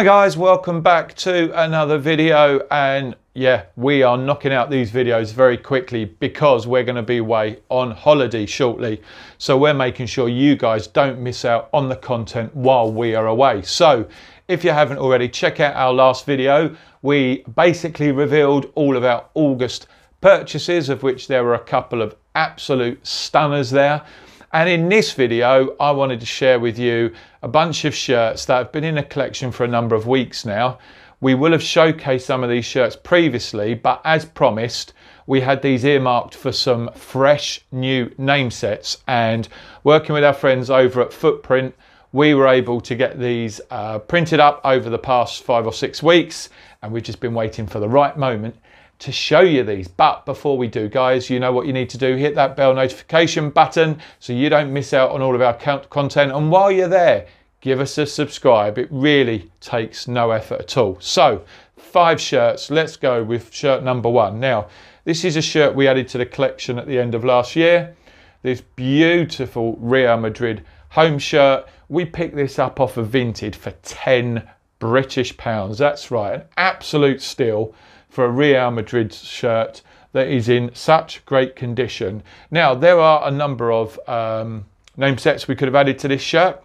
Hi guys, welcome back to another video and yeah, we are knocking out these videos very quickly because we're going to be away on holiday shortly. So we're making sure you guys don't miss out on the content while we are away. So if you haven't already, check out our last video. We basically revealed all of our August purchases, of which there were a couple of absolute stunners there. And in this video, I wanted to share with you a bunch of shirts that have been in a collection for a number of weeks now. We will have showcased some of these shirts previously, but as promised, we had these earmarked for some fresh new name sets. And working with our friends over at Footprint, we were able to get these uh, printed up over the past five or six weeks, and we've just been waiting for the right moment to show you these. But before we do, guys, you know what you need to do. Hit that bell notification button so you don't miss out on all of our content. And while you're there, give us a subscribe. It really takes no effort at all. So, five shirts. Let's go with shirt number one. Now, this is a shirt we added to the collection at the end of last year. This beautiful Real Madrid home shirt. We picked this up off of Vinted for 10 British pounds. That's right, an absolute steal for a Real Madrid shirt that is in such great condition. Now, there are a number of um, name sets we could have added to this shirt,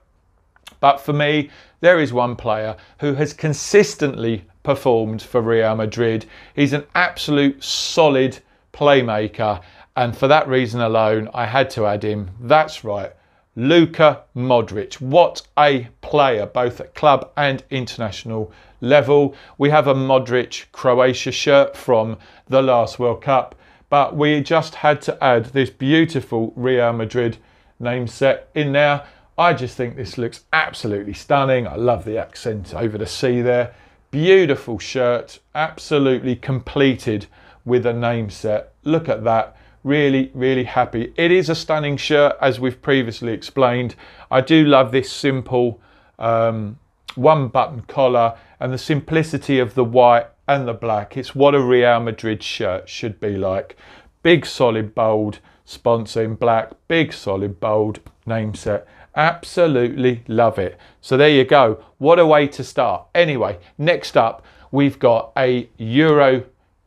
but for me, there is one player who has consistently performed for Real Madrid. He's an absolute solid playmaker, and for that reason alone, I had to add him. That's right. Luka Modric. What a player, both at club and international level. We have a Modric Croatia shirt from the last World Cup, but we just had to add this beautiful Real Madrid name set in there. I just think this looks absolutely stunning. I love the accent over the C there. Beautiful shirt, absolutely completed with a name set. Look at that really, really happy. It is a stunning shirt, as we've previously explained. I do love this simple um, one button collar and the simplicity of the white and the black. It's what a Real Madrid shirt should be like. Big, solid, bold sponsor in black, big, solid, bold name set. Absolutely love it. So there you go. What a way to start. Anyway, next up, we've got a Euro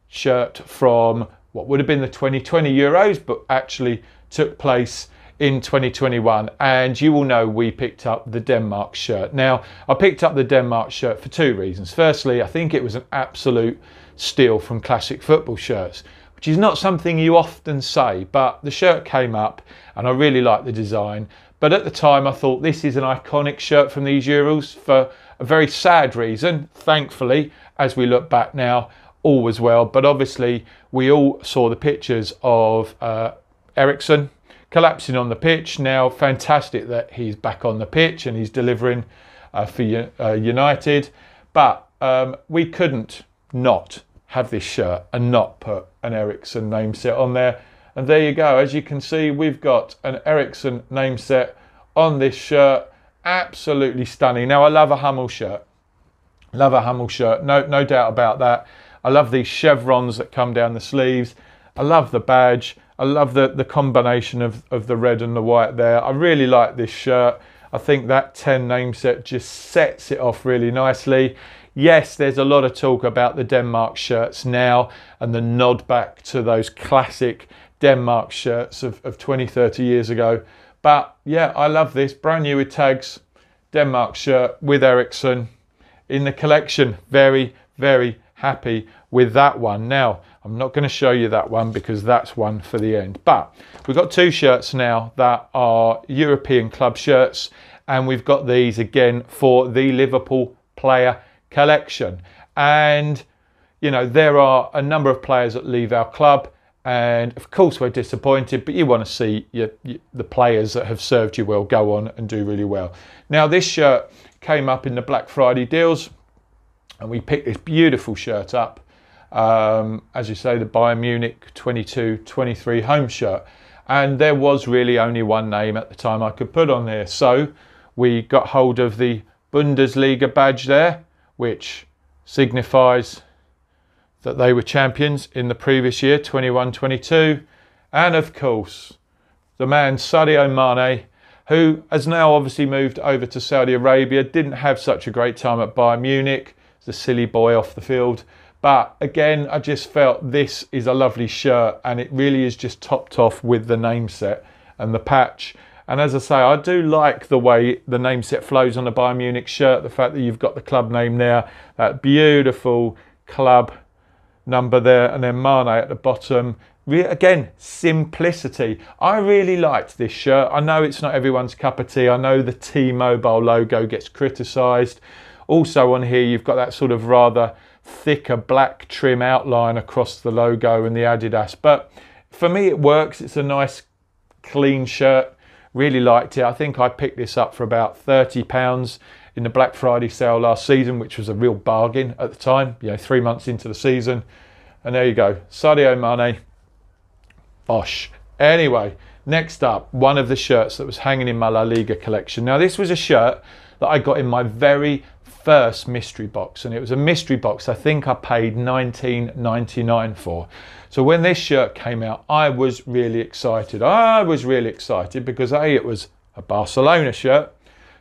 shirt from what would have been the 2020 Euros, but actually took place in 2021. And you will know we picked up the Denmark shirt. Now, I picked up the Denmark shirt for two reasons. Firstly, I think it was an absolute steal from classic football shirts, which is not something you often say, but the shirt came up and I really liked the design. But at the time, I thought this is an iconic shirt from these Euros for a very sad reason. Thankfully, as we look back now, all was well. But obviously, we all saw the pictures of uh, Eriksen collapsing on the pitch. Now, fantastic that he's back on the pitch and he's delivering uh, for uh, United. But um, we couldn't not have this shirt and not put an Eriksen name set on there. And there you go. As you can see, we've got an Eriksen name set on this shirt. Absolutely stunning. Now, I love a Hummel shirt. Love a Hummel shirt. No, no doubt about that. I love these chevrons that come down the sleeves. I love the badge. I love the, the combination of, of the red and the white there. I really like this shirt. I think that 10 name set just sets it off really nicely. Yes, there's a lot of talk about the Denmark shirts now and the nod back to those classic Denmark shirts of, of 20, 30 years ago. But yeah, I love this. Brand new with tags, Denmark shirt with Eriksen in the collection. Very, very happy with that one. Now, I'm not going to show you that one because that's one for the end. But we've got two shirts now that are European club shirts, and we've got these again for the Liverpool player collection. And, you know, there are a number of players that leave our club. And of course, we're disappointed, but you want to see your, your, the players that have served you well go on and do really well. Now, this shirt came up in the Black Friday deals and we picked this beautiful shirt up. Um, as you say, the Bayern Munich 22 23 home shirt. And there was really only one name at the time I could put on there. So we got hold of the Bundesliga badge there, which signifies that they were champions in the previous year, 21 22. And of course, the man Sadio Mane who has now obviously moved over to Saudi Arabia. Didn't have such a great time at Bayern Munich. A silly boy off the field. But again, I just felt this is a lovely shirt and it really is just topped off with the name set and the patch. And as I say, I do like the way the name set flows on the Bayern Munich shirt. The fact that you've got the club name there, that beautiful club number there, and then Mane at the bottom. Again, simplicity. I really liked this shirt. I know it's not everyone's cup of tea. I know the T-Mobile logo gets criticised. Also on here, you've got that sort of rather thicker black trim outline across the logo and the Adidas. But for me, it works. It's a nice, clean shirt. Really liked it. I think I picked this up for about £30 in the Black Friday sale last season, which was a real bargain at the time, you know, three months into the season. And there you go, Sadio Mane, Bosh. Anyway, next up, one of the shirts that was hanging in my La Liga collection. Now, this was a shirt that I got in my very first mystery box, and it was a mystery box I think I paid 19.99 for. So when this shirt came out, I was really excited. I was really excited because A, it was a Barcelona shirt.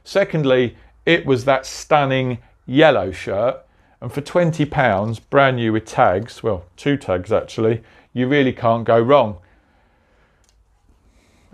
Secondly, it was that stunning yellow shirt. And for £20, brand new with tags, well, two tags actually, you really can't go wrong.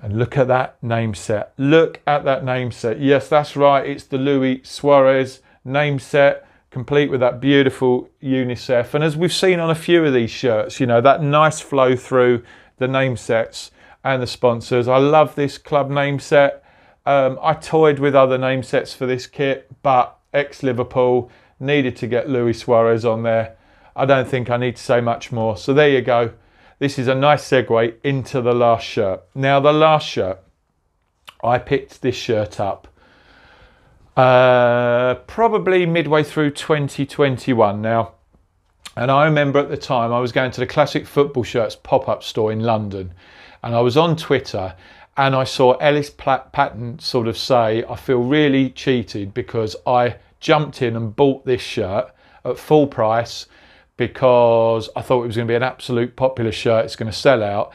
And look at that name set. Look at that name set. Yes, that's right. It's the Luis Suarez name set complete with that beautiful UNICEF. And as we've seen on a few of these shirts, you know, that nice flow through the name sets and the sponsors. I love this club name set. Um, I toyed with other name sets for this kit, but ex-Liverpool needed to get Luis Suarez on there. I don't think I need to say much more. So there you go. This is a nice segue into the last shirt. Now the last shirt, I picked this shirt up uh, probably midway through 2021 now. And I remember at the time I was going to the Classic Football Shirts pop up store in London and I was on Twitter and I saw Ellis Platten sort of say, I feel really cheated because I jumped in and bought this shirt at full price because I thought it was going to be an absolute popular shirt, it's going to sell out.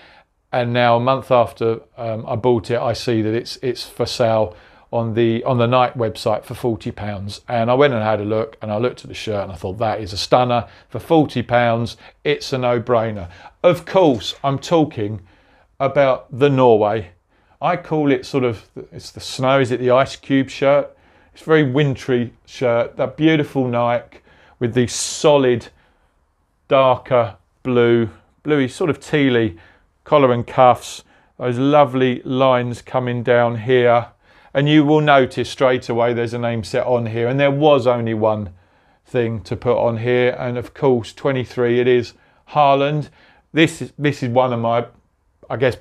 And now a month after um, I bought it, I see that it's it's for sale on the on the Nike website for 40 pounds. And I went and had a look and I looked at the shirt and I thought that is a stunner. For 40 pounds it's a no-brainer. Of course I'm talking about the Norway. I call it sort of it's the snow is it the ice cube shirt? It's very wintry shirt. That beautiful Nike with the solid darker blue. Bluey sort of tealy collar and cuffs. Those lovely lines coming down here. And you will notice straight away there's a name set on here. And there was only one thing to put on here. And of course 23 it is Haaland this is this is one of my I guess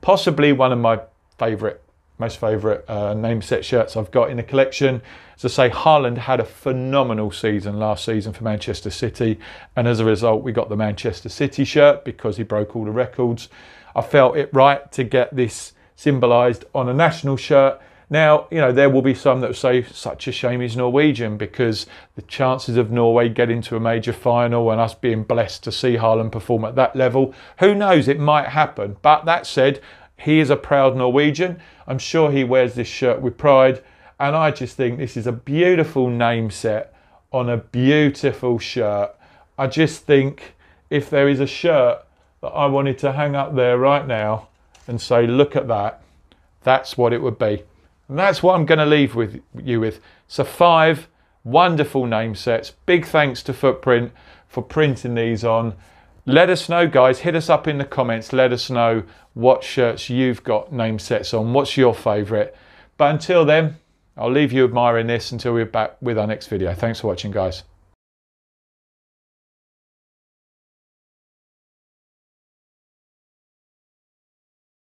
possibly one of my favorite most favorite uh, name set shirts I've got in the collection as I say Haaland had a phenomenal season last season for Manchester City and as a result we got the Manchester City shirt because he broke all the records I felt it right to get this symbolised on a national shirt. Now, you know, there will be some that say such a shame he's Norwegian because the chances of Norway getting to a major final and us being blessed to see Haaland perform at that level, who knows, it might happen. But that said, he is a proud Norwegian. I'm sure he wears this shirt with pride. And I just think this is a beautiful name set on a beautiful shirt. I just think if there is a shirt that I wanted to hang up there right now, and say, look at that. That's what it would be. And that's what I'm going to leave with you with. So five wonderful name sets. Big thanks to Footprint for printing these on. Let us know, guys. Hit us up in the comments. Let us know what shirts you've got name sets on. What's your favourite? But until then, I'll leave you admiring this until we're back with our next video. Thanks for watching, guys.